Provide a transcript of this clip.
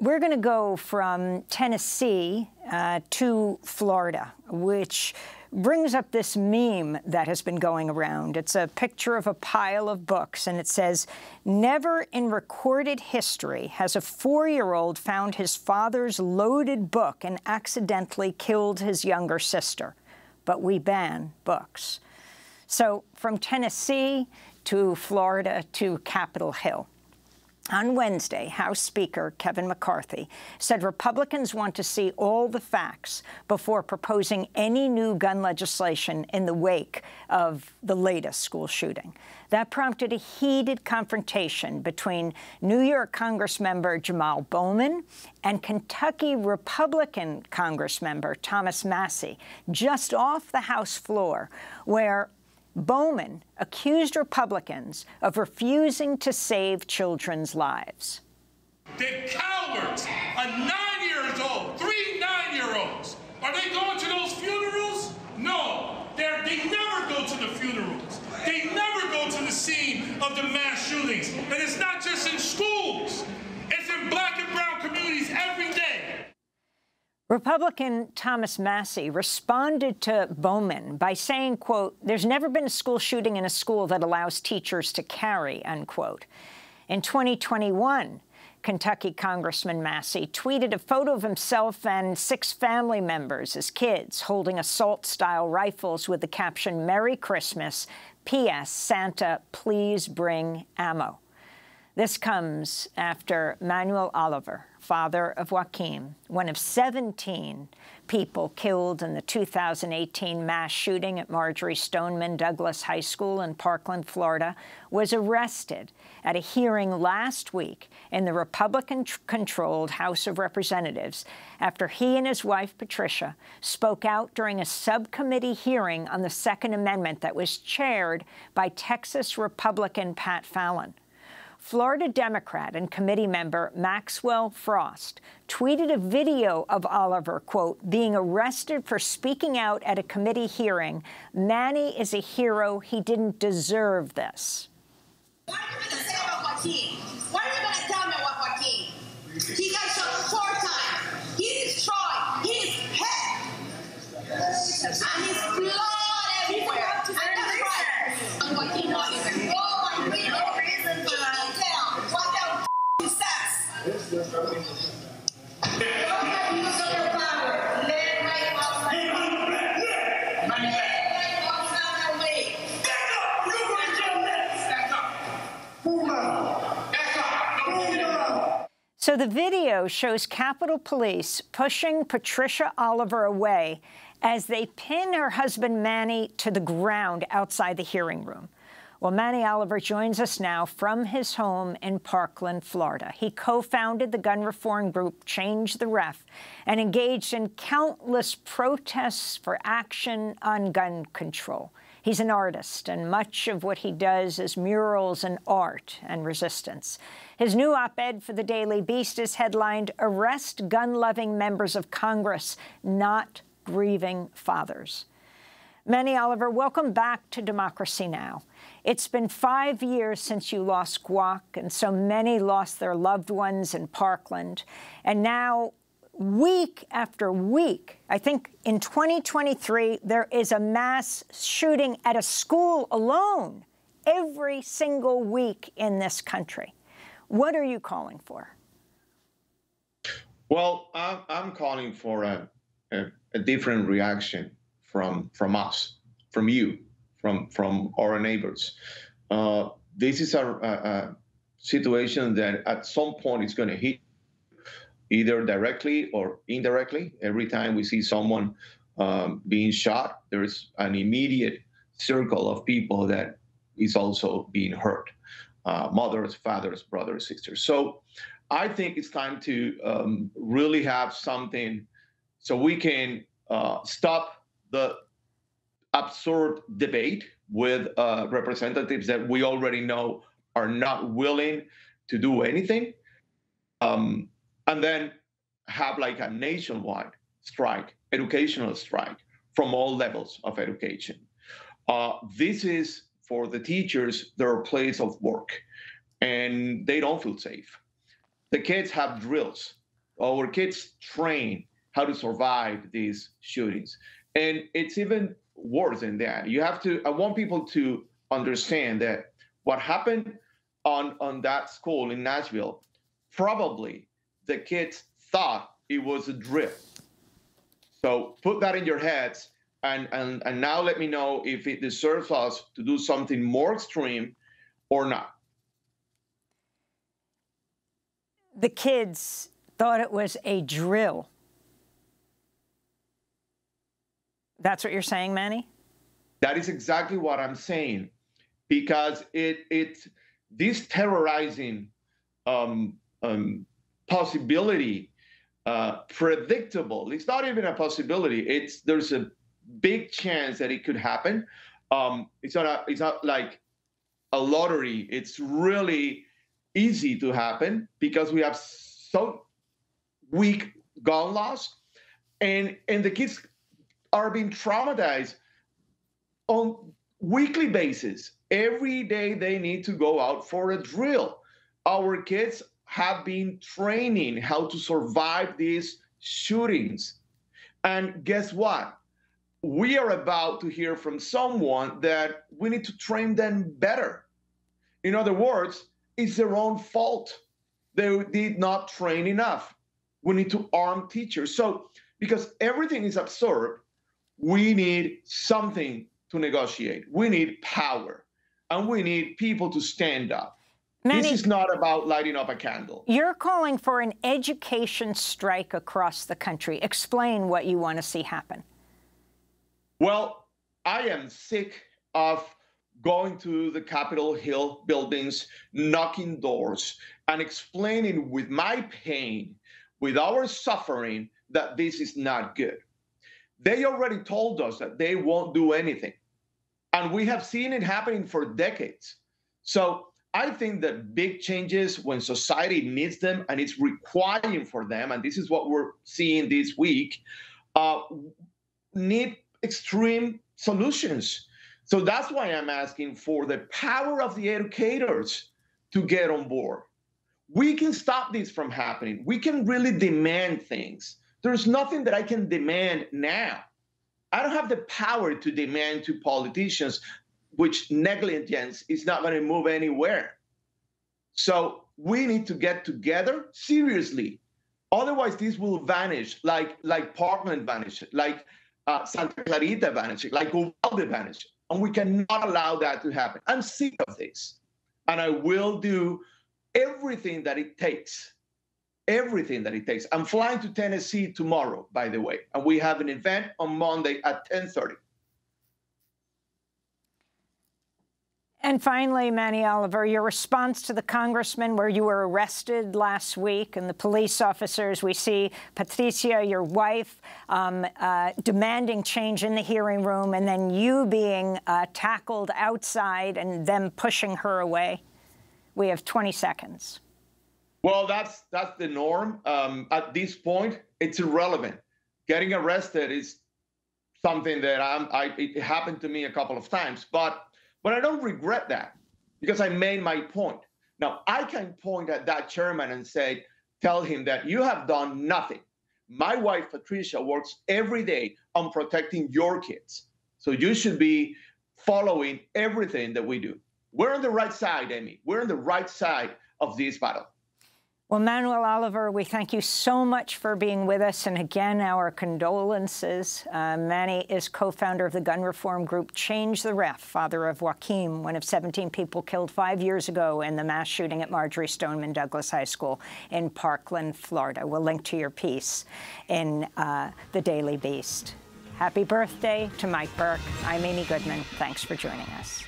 we're going to go from Tennessee uh, to Florida, which brings up this meme that has been going around. It's a picture of a pile of books, and it says, Never in recorded history has a four-year-old found his father's loaded book and accidentally killed his younger sister. But we ban books. So from Tennessee to Florida to Capitol Hill. On Wednesday, House Speaker Kevin McCarthy said Republicans want to see all the facts before proposing any new gun legislation in the wake of the latest school shooting. That prompted a heated confrontation between New York Congressmember Jamal Bowman and Kentucky Republican Congressmember Thomas Massie just off the House floor, where Bowman accused Republicans of refusing to save children's lives. The cowards, a nine years old, three nine year olds, are they going to those funerals? No, They're, they never go to the funerals. They never go to the scene of the mass shootings. And it's not just in schools, it's in black and brown communities every day. Republican Thomas Massie responded to Bowman by saying, quote, there's never been a school shooting in a school that allows teachers to carry, unquote. In 2021, Kentucky Congressman Massie tweeted a photo of himself and six family members as kids holding assault-style rifles with the caption, Merry Christmas, P.S. Santa, please bring ammo. This comes after Manuel Oliver, father of Joaquin, one of 17 people killed in the 2018 mass shooting at Marjory Stoneman Douglas High School in Parkland, Florida, was arrested at a hearing last week in the Republican-controlled House of Representatives after he and his wife, Patricia, spoke out during a subcommittee hearing on the Second Amendment that was chaired by Texas Republican Pat Fallon. Florida Democrat and committee member Maxwell Frost tweeted a video of Oliver, quote, being arrested for speaking out at a committee hearing. Manny is a hero. He didn't deserve this. What are you going to say about Joaquin? What are you going to tell me about Joaquin? He got shot four times. He destroyed head. And blood everywhere. And that's right. And Joaquin not even go and So the video shows Capitol Police pushing Patricia Oliver away as they pin her husband Manny to the ground outside the hearing room. Well, Manny Oliver joins us now from his home in Parkland, Florida. He co-founded the gun reform group Change the Ref and engaged in countless protests for action on gun control. He's an artist, and much of what he does is murals and art and resistance. His new op-ed for the Daily Beast is headlined, Arrest Gun-Loving Members of Congress, Not Grieving Fathers. Manny Oliver, welcome back to Democracy Now! It's been five years since you lost Guac, and so many lost their loved ones in Parkland. And now, week after week, I think in 2023, there is a mass shooting at a school alone every single week in this country. What are you calling for? Well, I'm, calling for a, a, a different reaction from from us, from you, from from our neighbors. Uh, this is a, a, a, situation that at some point is going to hit either directly or indirectly. Every time we see someone um, being shot, there's an immediate circle of people that is also being hurt. Uh, mothers, fathers, brothers, sisters. So I think it's time to um, really have something so we can uh, stop the absurd debate with uh, representatives that we already know are not willing to do anything, um, and then have like a nationwide strike, educational strike from all levels of education. Uh, this is for the teachers their place of work, and they don't feel safe. The kids have drills our kids train how to survive these shootings. And it's even worse than that. You have to, I want people to understand that what happened on, on that school in Nashville, probably the kids thought it was a drill. So put that in your heads. And, and, and now let me know if it deserves us to do something more extreme or not. The kids thought it was a drill. That's what you're saying, Manny? That is exactly what I'm saying, because it it this terrorizing um, um, possibility, uh, predictable. It's not even a possibility. It's there's a big chance that it could happen. Um, it's not a, it's not like a lottery. It's really easy to happen because we have so weak gun laws, and and the kids are being traumatized on weekly basis. Every day they need to go out for a drill. Our kids have been training how to survive these shootings. And guess what? We are about to hear from someone that we need to train them better. In other words, it's their own fault. They did not train enough. We need to arm teachers. So, because everything is absurd, we need something to negotiate. We need power, and we need people to stand up. Manny, this is not about lighting up a candle. You're calling for an education strike across the country. Explain what you want to see happen. Well, I am sick of going to the Capitol Hill buildings, knocking doors, and explaining with my pain, with our suffering, that this is not good. They already told us that they won't do anything. And we have seen it happening for decades. So I think that big changes when society needs them and it's requiring for them, and this is what we're seeing this week, uh, need extreme solutions. So that's why I'm asking for the power of the educators to get on board. We can stop this from happening. We can really demand things. There's nothing that I can demand now. I don't have the power to demand to politicians, which negligence is not going to move anywhere. So we need to get together seriously. Otherwise, this will vanish like like Parkland vanished, like uh, Santa Clarita vanished, like Uvalde vanished. And we cannot allow that to happen. I'm sick of this. And I will do everything that it takes everything that it takes. I'm flying to Tennessee tomorrow, by the way, and we have an event on Monday at 10:30. And finally, Manny Oliver, your response to the congressman where you were arrested last week and the police officers, we see Patricia, your wife, um, uh, demanding change in the hearing room and then you being uh, tackled outside and them pushing her away. We have 20 seconds. Well, that's that's the norm. Um, at this point, it's irrelevant. Getting arrested is something that I'm, I it happened to me a couple of times, but but I don't regret that because I made my point. Now I can point at that chairman and say, tell him that you have done nothing. My wife Patricia works every day on protecting your kids, so you should be following everything that we do. We're on the right side, Amy. We're on the right side of this battle. Well, Manuel Oliver, we thank you so much for being with us. And again, our condolences. Uh, Manny is co-founder of the gun reform group Change the Ref, father of Joaquin, one of 17 people killed five years ago in the mass shooting at Marjory Stoneman Douglas High School in Parkland, Florida. We'll link to your piece in uh, the Daily Beast. Happy birthday to Mike Burke. I'm Amy Goodman. Thanks for joining us.